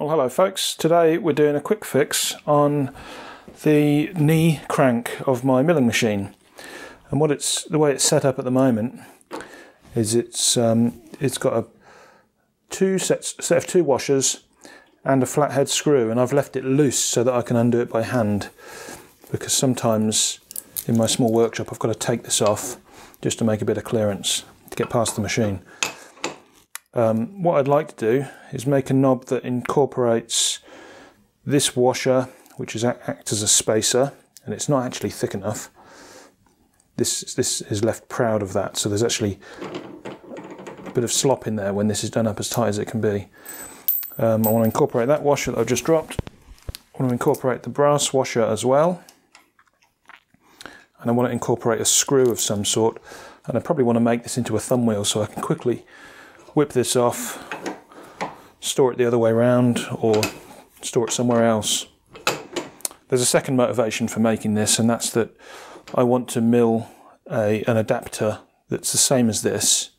Well hello folks, today we're doing a quick fix on the knee crank of my milling machine. And what it's the way it's set up at the moment is it's um, it's got a two sets set of two washers and a flathead screw and I've left it loose so that I can undo it by hand because sometimes in my small workshop I've got to take this off just to make a bit of clearance to get past the machine. Um, what I'd like to do is make a knob that incorporates this washer, which is act as a spacer, and it's not actually thick enough. This this is left proud of that, so there's actually a bit of slop in there when this is done up as tight as it can be. Um, I want to incorporate that washer that I've just dropped. I want to incorporate the brass washer as well, and I want to incorporate a screw of some sort. And I probably want to make this into a thumb wheel so I can quickly whip this off, store it the other way around, or store it somewhere else. There's a second motivation for making this, and that's that I want to mill a, an adapter that's the same as this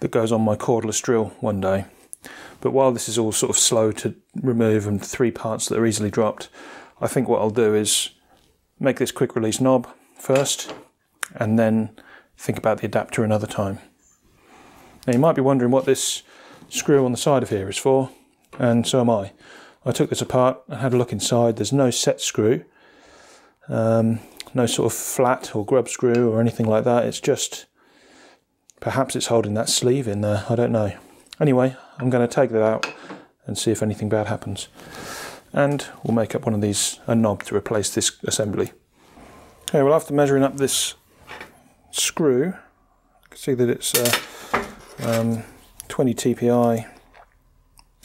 that goes on my cordless drill one day. But while this is all sort of slow to remove and three parts that are easily dropped, I think what I'll do is make this quick release knob first and then think about the adapter another time. Now you might be wondering what this screw on the side of here is for, and so am I. I took this apart and had a look inside. There's no set screw, um, no sort of flat or grub screw or anything like that. It's just, perhaps it's holding that sleeve in there, I don't know. Anyway, I'm going to take that out and see if anything bad happens. And we'll make up one of these, a knob to replace this assembly. Okay, well after measuring up this screw, you can see that it's uh, um, 20 TPI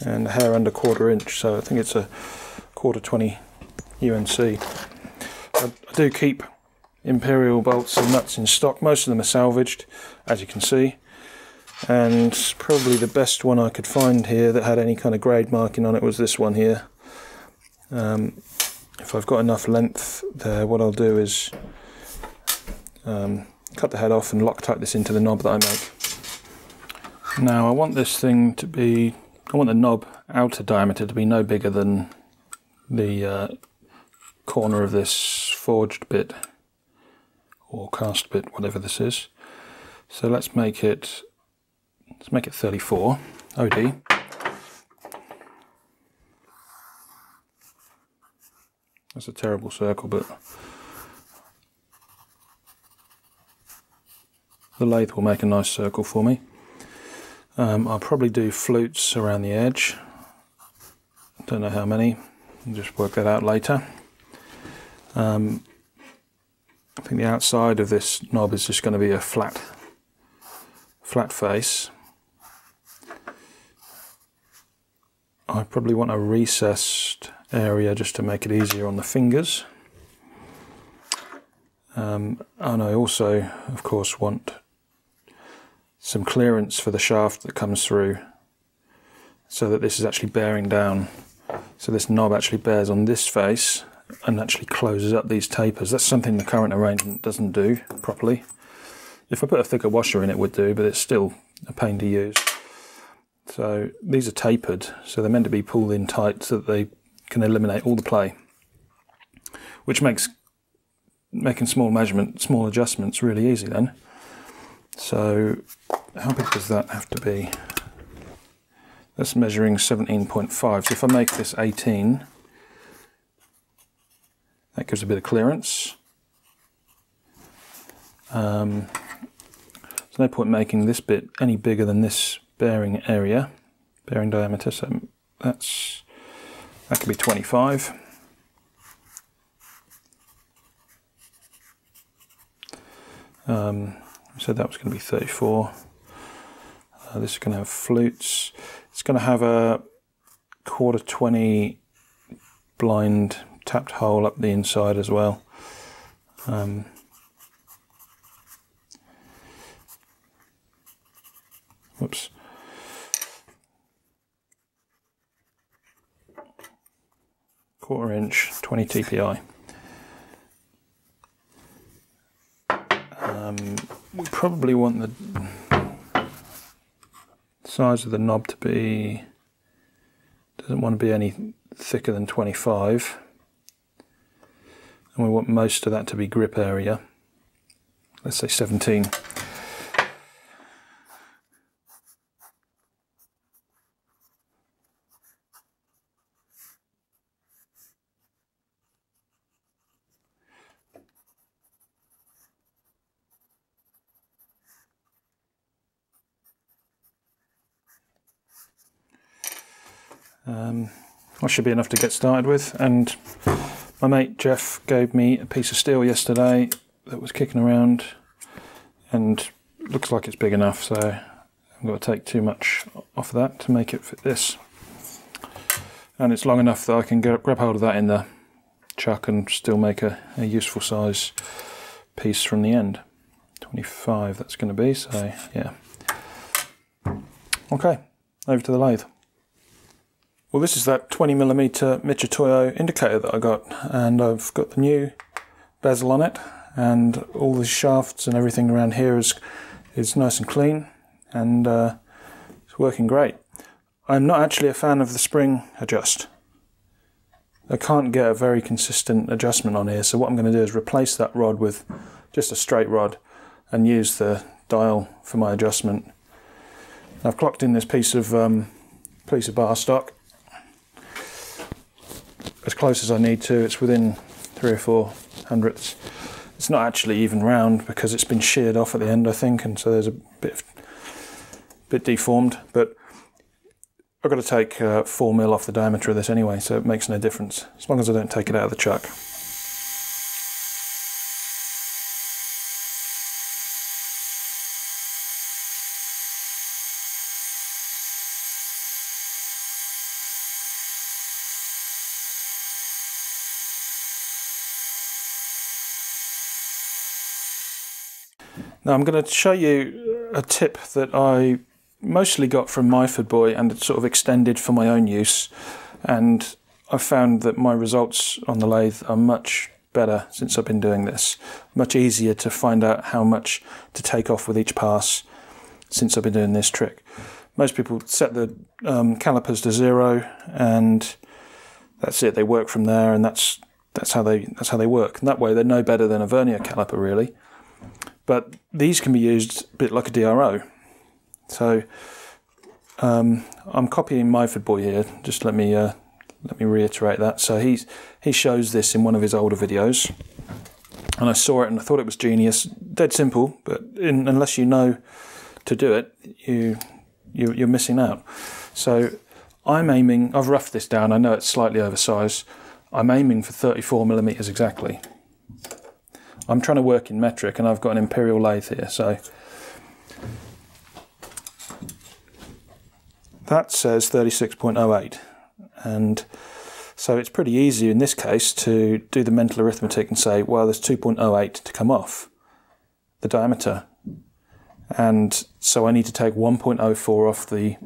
and a hair under quarter inch so I think it's a quarter 20 UNC. I, I do keep Imperial bolts and nuts in stock, most of them are salvaged as you can see and probably the best one I could find here that had any kind of grade marking on it was this one here. Um, if I've got enough length there what I'll do is um, cut the head off and Loctite this into the knob that I make. Now I want this thing to be, I want the knob outer diameter to be no bigger than the uh, corner of this forged bit or cast bit, whatever this is. So let's make it, let's make it 34 OD. That's a terrible circle, but the lathe will make a nice circle for me. Um, I'll probably do flutes around the edge. Don't know how many. I'll just work that out later. Um, I think the outside of this knob is just going to be a flat, flat face. I probably want a recessed area just to make it easier on the fingers. Um, and I also, of course, want some clearance for the shaft that comes through so that this is actually bearing down. So this knob actually bears on this face and actually closes up these tapers. That's something the current arrangement doesn't do properly. If I put a thicker washer in it would do, but it's still a pain to use. So these are tapered, so they're meant to be pulled in tight so that they can eliminate all the play, which makes making small measurement, small adjustments really easy then. So how big does that have to be? That's measuring 17.5. So if I make this 18, that gives a bit of clearance. Um, there's no point making this bit any bigger than this bearing area, bearing diameter. So that's that could be 25. Um, said that was going to be 34. Uh, this is going to have flutes. It's going to have a quarter 20 blind tapped hole up the inside as well. Um, whoops. Quarter inch, 20 TPI. Um, we probably want the size of the knob to be doesn't want to be any thicker than 25 and we want most of that to be grip area. Let's say 17 Um, that should be enough to get started with. And my mate Jeff gave me a piece of steel yesterday that was kicking around and looks like it's big enough. So I'm going to take too much off of that to make it fit this. And it's long enough that I can get, grab hold of that in the chuck and still make a, a useful size piece from the end. 25 that's going to be, so yeah. Okay, over to the lathe. Well, this is that 20mm Mitutoyo indicator that I got, and I've got the new bezel on it, and all the shafts and everything around here is is nice and clean, and uh, it's working great. I'm not actually a fan of the spring adjust. I can't get a very consistent adjustment on here, so what I'm going to do is replace that rod with just a straight rod and use the dial for my adjustment. I've clocked in this piece of um, piece of bar stock as close as I need to. It's within three or four hundredths. It's not actually even round because it's been sheared off at the end, I think, and so there's a bit bit deformed. But I've got to take uh, four mil off the diameter of this anyway, so it makes no difference as long as I don't take it out of the chuck. Now I'm going to show you a tip that I mostly got from Myfordboy and sort of extended for my own use and I've found that my results on the lathe are much better since I've been doing this. Much easier to find out how much to take off with each pass since I've been doing this trick. Most people set the um, calipers to zero and that's it. They work from there and that's that's how they that's how they work. And that way they're no better than a vernier caliper really. But these can be used a bit like a DRO. So um, I'm copying Myfordboy here. Just let me uh, let me reiterate that. So he's he shows this in one of his older videos, and I saw it and I thought it was genius. Dead simple, but in, unless you know to do it, you, you you're missing out. So I'm aiming. I've roughed this down. I know it's slightly oversized. I'm aiming for 34 millimeters exactly. I'm trying to work in metric and I've got an imperial lathe here. So that says 36.08 and so it's pretty easy in this case to do the mental arithmetic and say, well, there's 2.08 to come off the diameter. And so I need to take 1.04 off the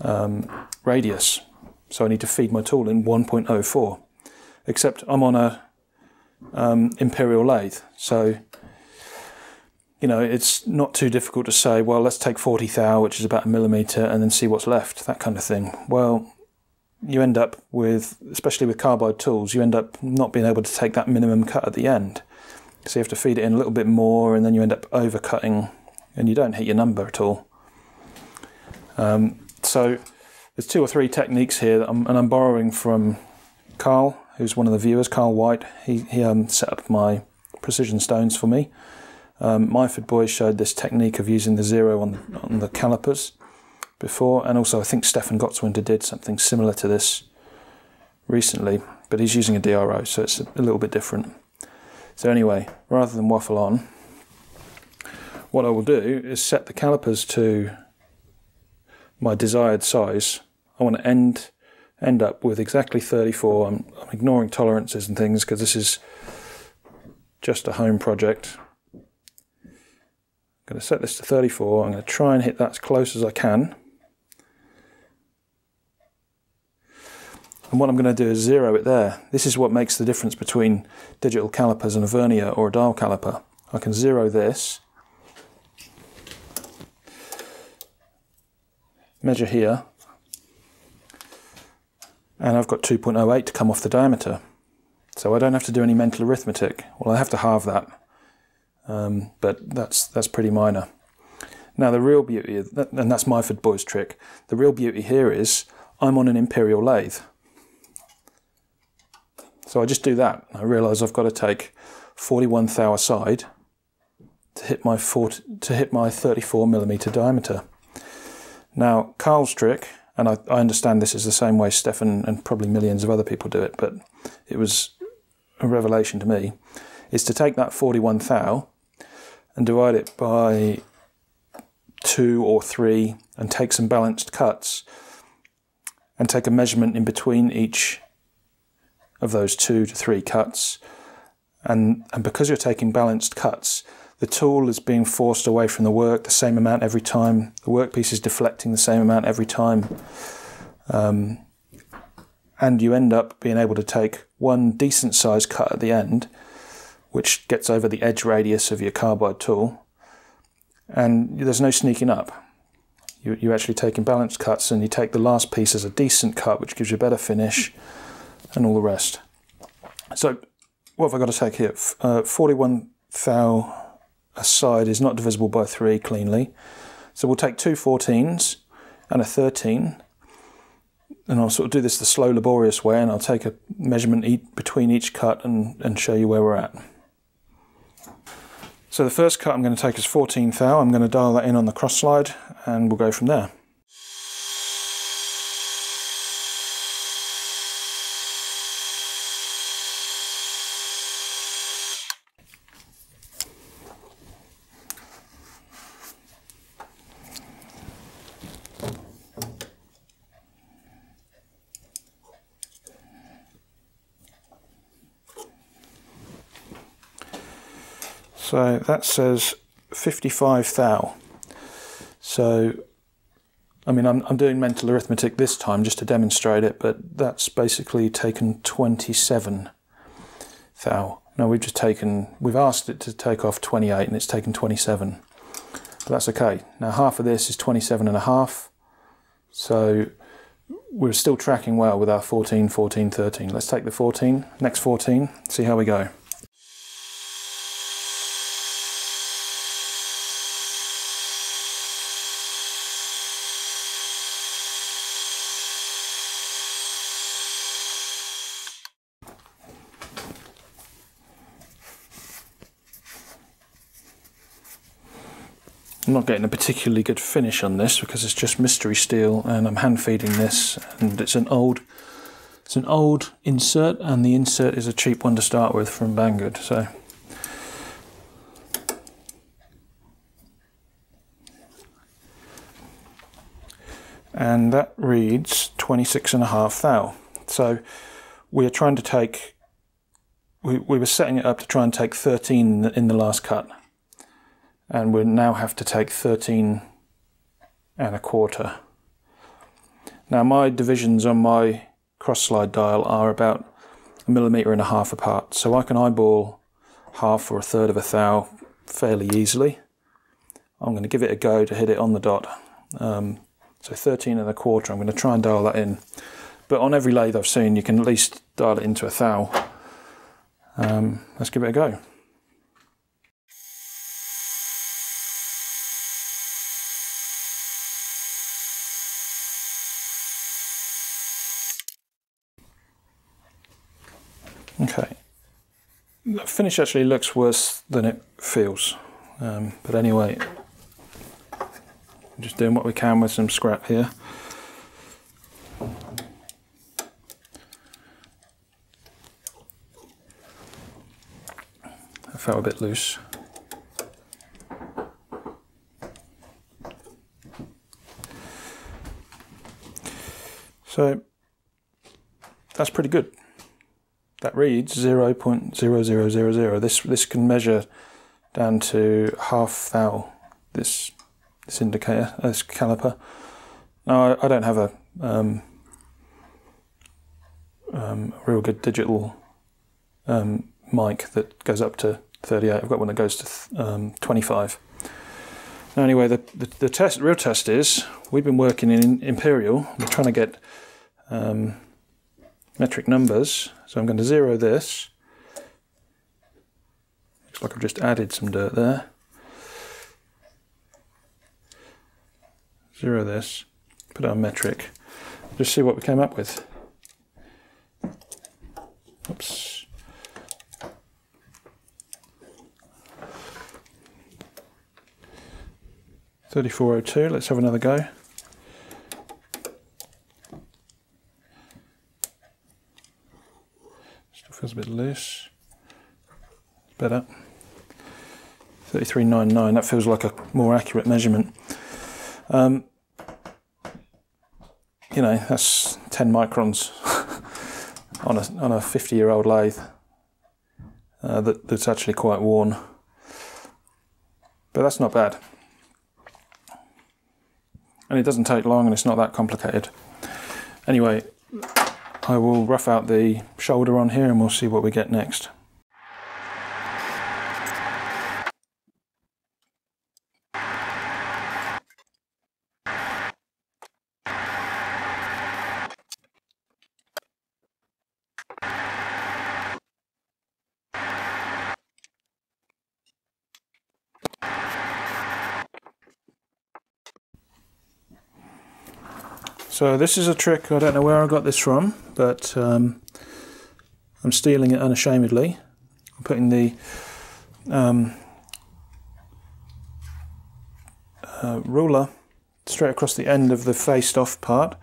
um, radius. So I need to feed my tool in 1.04. Except I'm on a um, imperial lathe. So, you know, it's not too difficult to say, well, let's take 40 thou, which is about a millimetre, and then see what's left, that kind of thing. Well, you end up with, especially with carbide tools, you end up not being able to take that minimum cut at the end. So you have to feed it in a little bit more, and then you end up overcutting, and you don't hit your number at all. Um, so there's two or three techniques here, I'm, and I'm borrowing from Carl who's one of the viewers, Carl White, he, he um, set up my precision stones for me. Um, Myfordboy's showed this technique of using the zero on, on the calipers before, and also I think Stefan Gotteswinter did something similar to this recently, but he's using a DRO, so it's a little bit different. So anyway, rather than waffle on, what I will do is set the calipers to my desired size. I want to end end up with exactly 34. I'm, I'm ignoring tolerances and things because this is just a home project. I'm going to set this to 34. I'm going to try and hit that as close as I can. And what I'm going to do is zero it there. This is what makes the difference between digital calipers and a vernier or a dial caliper. I can zero this, measure here, and I've got 2.08 to come off the diameter. So I don't have to do any mental arithmetic. Well, I have to halve that, um, but that's that's pretty minor. Now the real beauty, and that's Myfordboy's trick. The real beauty here is I'm on an imperial lathe. So I just do that. I realise I've got to take 41 thou aside to hit my 40, to hit my 34 millimeter diameter. Now Carl's trick, and I, I understand this is the same way Stefan and probably millions of other people do it, but it was a revelation to me, is to take that 41 thou and divide it by two or three and take some balanced cuts and take a measurement in between each of those two to three cuts. And, and because you're taking balanced cuts, the tool is being forced away from the work the same amount every time. The workpiece is deflecting the same amount every time. Um, and you end up being able to take one decent sized cut at the end, which gets over the edge radius of your carbide tool, and there's no sneaking up. You, you're actually taking balanced cuts, and you take the last piece as a decent cut, which gives you a better finish, and all the rest. So, what have I got to take here? Uh, 41 thou aside is not divisible by 3 cleanly. So we'll take two 14s and a 13 and I'll sort of do this the slow, laborious way, and I'll take a measurement e between each cut and, and show you where we're at. So the first cut I'm going to take is 14 thou. I'm going to dial that in on the cross slide, and we'll go from there. So that says 55 thou. So, I mean, I'm, I'm doing mental arithmetic this time just to demonstrate it, but that's basically taken 27 thou. Now we've just taken, we've asked it to take off 28 and it's taken 27. But that's okay. Now half of this is 27 and a half. So we're still tracking well with our 14, 14, 13. Let's take the 14, next 14, see how we go. I'm not getting a particularly good finish on this because it's just mystery steel and I'm hand feeding this and it's an old it's an old insert and the insert is a cheap one to start with from Banggood so. And that reads 26 and a half thou. So we are trying to take we, we were setting it up to try and take 13 in the last cut and we now have to take 13 and a quarter. Now my divisions on my cross slide dial are about a millimetre and a half apart, so I can eyeball half or a third of a thou fairly easily. I'm going to give it a go to hit it on the dot. Um, so 13 and a quarter, I'm going to try and dial that in. But on every lathe I've seen, you can at least dial it into a thou. Um, let's give it a go. Okay. The finish actually looks worse than it feels. Um, but anyway, just doing what we can with some scrap here. I felt a bit loose. So that's pretty good that reads 0.0000. This this can measure down to half thou. This this indicator, this caliper. Now I, I don't have a um, um, real good digital um, mic that goes up to 38. I've got one that goes to um, 25. Now, anyway, the, the, the test, real test is we've been working in Imperial. We're trying to get um, metric numbers. So I'm going to zero this. Looks like I've just added some dirt there. Zero this, put on metric. Just see what we came up with. Oops. Thirty-four oh two. Let's have another go. Feels a bit loose. Better. Thirty-three nine nine. That feels like a more accurate measurement. Um, you know, that's ten microns on a on a fifty-year-old lathe uh, that, that's actually quite worn. But that's not bad and it doesn't take long and it's not that complicated. Anyway, I will rough out the shoulder on here and we'll see what we get next. So this is a trick, I don't know where I got this from, but um, I'm stealing it unashamedly. I'm putting the um, uh, ruler straight across the end of the faced off part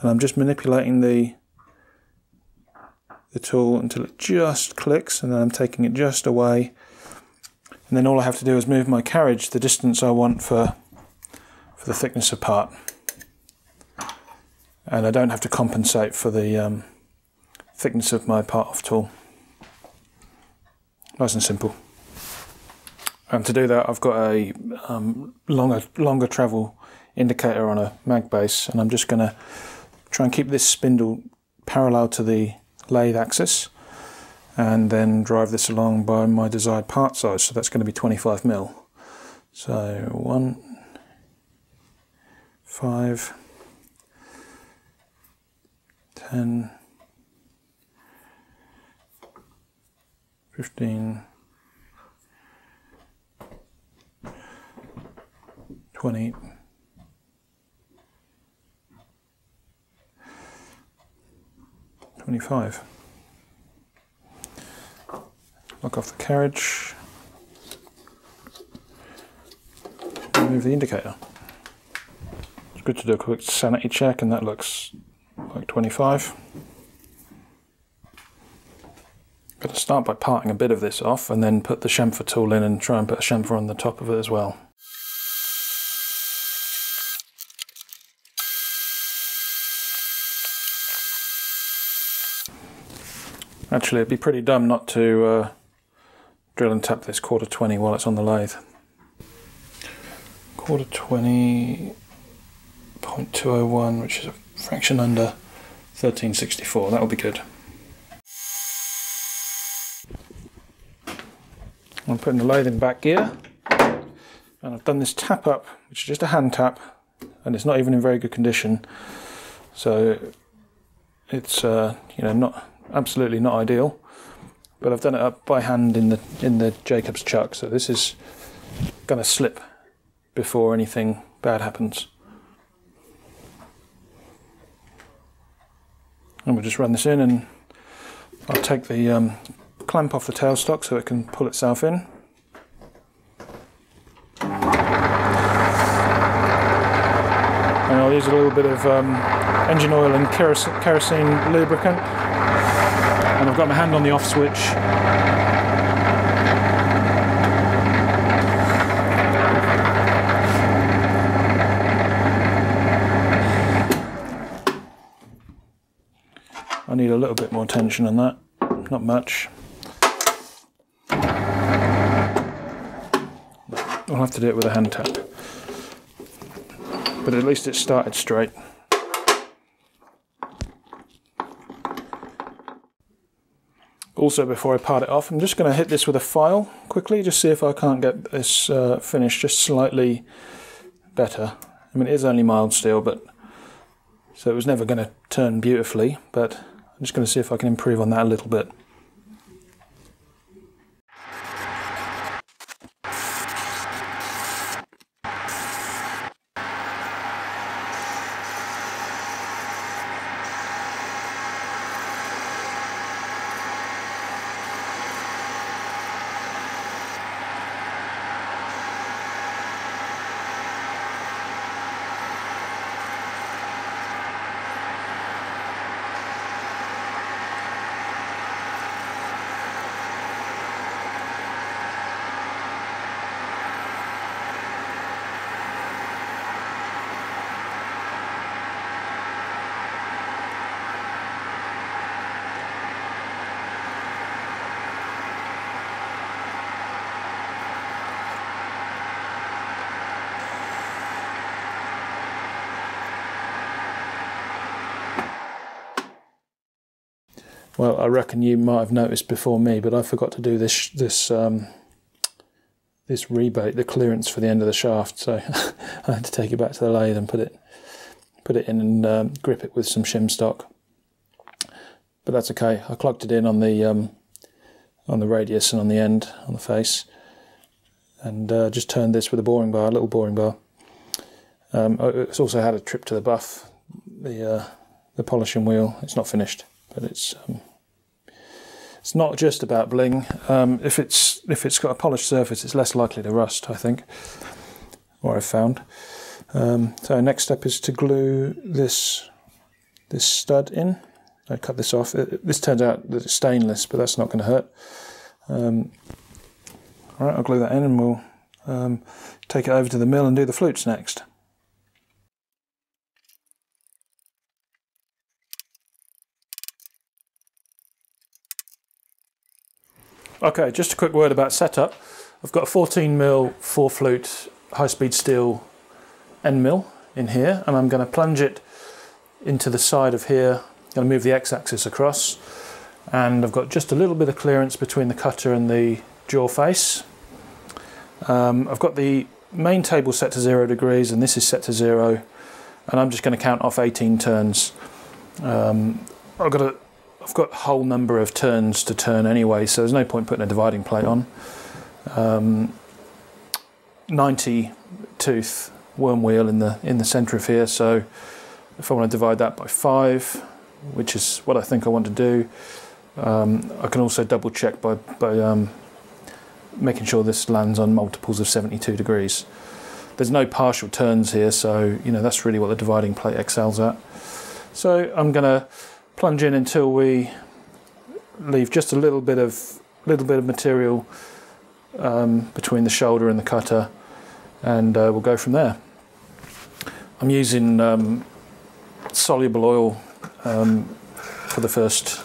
and I'm just manipulating the the tool until it just clicks and then I'm taking it just away and then all I have to do is move my carriage the distance I want for for the thickness of part and I don't have to compensate for the um, thickness of my part off tool. Nice and simple. And to do that, I've got a um, longer longer travel indicator on a mag base, and I'm just going to try and keep this spindle parallel to the lathe axis, and then drive this along by my desired part size. So that's going to be 25 mil. So one, five 10, 15, 20, 25. Lock off the carriage, remove the indicator. It's good to do a quick sanity check and that looks like 25. Got to start by parting a bit of this off and then put the chamfer tool in and try and put a chamfer on the top of it as well. Actually, it'd be pretty dumb not to uh, drill and tap this quarter 20 while it's on the lathe. Quarter 20.201, which is a fraction under 1364, that'll be good. I'm putting the lathe in back gear. And I've done this tap up which is just a hand tap and it's not even in very good condition. So it's uh, you know not absolutely not ideal. But I've done it up by hand in the in the Jacobs chuck so this is gonna slip before anything bad happens and we'll just run this in and I'll take the um, clamp off the tailstock so it can pull itself in. And I'll use a little bit of um, engine oil and kerosene lubricant. And I've got my hand on the off switch need a little bit more tension on that, not much. I'll have to do it with a hand tap. But at least it started straight. Also, before I part it off, I'm just going to hit this with a file quickly, just see if I can't get this uh, finish just slightly better. I mean, it is only mild steel, but so it was never going to turn beautifully, but just going to see if I can improve on that a little bit. Well, I reckon you might have noticed before me, but I forgot to do this this um, this rebate, the clearance for the end of the shaft. So I had to take it back to the lathe and put it put it in and um, grip it with some shim stock. But that's okay. I clocked it in on the um, on the radius and on the end on the face, and uh, just turned this with a boring bar, a little boring bar. Um, it's also had a trip to the buff, the uh, the polishing wheel. It's not finished but it's um, it's not just about bling. Um, if it's if it's got a polished surface, it's less likely to rust. I think, or I've found. Um, so next step is to glue this this stud in. I cut this off. It, this turns out that it's stainless, but that's not going to hurt. Um, all right, I'll glue that in, and we'll um, take it over to the mill and do the flutes next. Okay, just a quick word about setup. I've got a 14 mil four flute high speed steel end mill in here and I'm going to plunge it into the side of here. I'm going to move the x-axis across and I've got just a little bit of clearance between the cutter and the jaw face. Um, I've got the main table set to zero degrees and this is set to zero and I'm just going to count off 18 turns. Um, I've got a I've got a whole number of turns to turn anyway, so there's no point putting a dividing plate on. Um, 90 tooth worm wheel in the in the centre of here, so if I want to divide that by five, which is what I think I want to do, um, I can also double check by, by um, making sure this lands on multiples of 72 degrees. There's no partial turns here, so you know that's really what the dividing plate excels at. So I'm going to plunge in until we leave just a little bit of little bit of material um, between the shoulder and the cutter and uh, we'll go from there. I'm using um, soluble oil um, for the first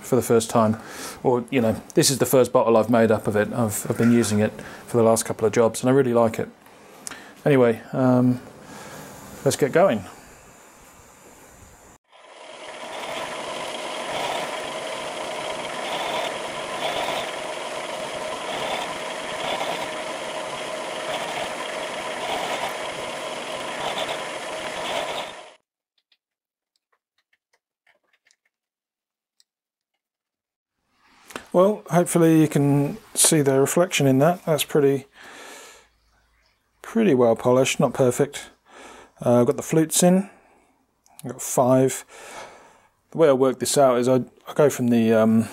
for the first time. Or you know this is the first bottle I've made up of it. I've, I've been using it for the last couple of jobs and I really like it. Anyway um, let's get going Well, hopefully you can see the reflection in that. That's pretty, pretty well polished, not perfect. Uh, I've got the flutes in. I've got five. The way I work this out is I, I go from the um,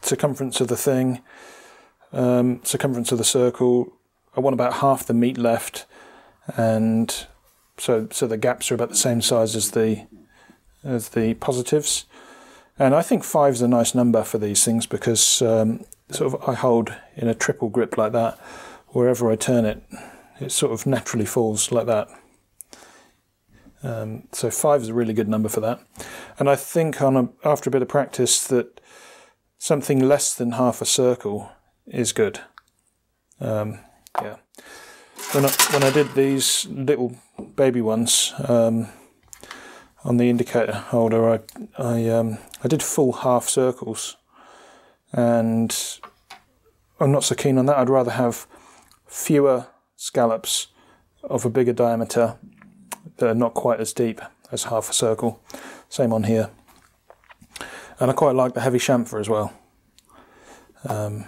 circumference of the thing, um, circumference of the circle. I want about half the meat left, and so so the gaps are about the same size as the as the positives. And I think five is a nice number for these things because um, sort of I hold in a triple grip like that. Wherever I turn it, it sort of naturally falls like that. Um, so five is a really good number for that. And I think on a, after a bit of practice that something less than half a circle is good. Um, yeah. When I, when I did these little baby ones, um, on the indicator holder, I I um, I did full half circles, and I'm not so keen on that. I'd rather have fewer scallops of a bigger diameter that are not quite as deep as half a circle. Same on here. And I quite like the heavy chamfer as well. Um,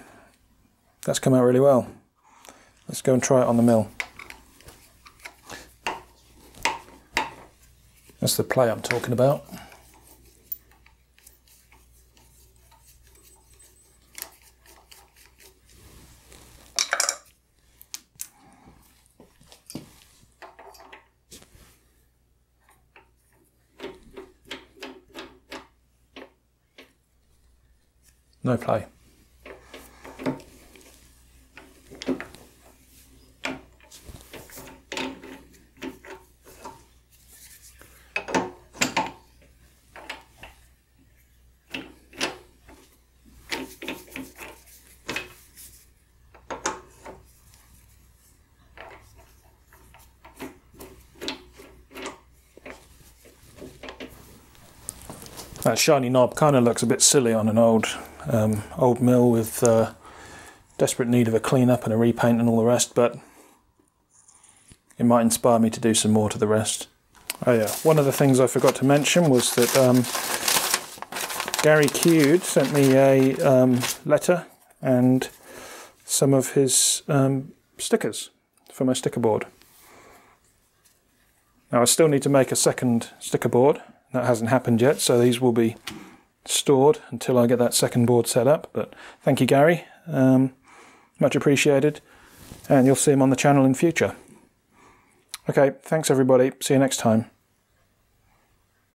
that's come out really well. Let's go and try it on the mill. That's the play I'm talking about. No play. That shiny knob kind of looks a bit silly on an old um, old mill with uh, desperate need of a clean up and a repaint and all the rest, but it might inspire me to do some more to the rest. Oh yeah, one of the things I forgot to mention was that um, Gary Cude sent me a um, letter and some of his um, stickers for my sticker board. Now I still need to make a second sticker board. That hasn't happened yet, so these will be stored until I get that second board set up. But thank you, Gary. Um, much appreciated. And you'll see him on the channel in future. Okay, thanks everybody. See you next time.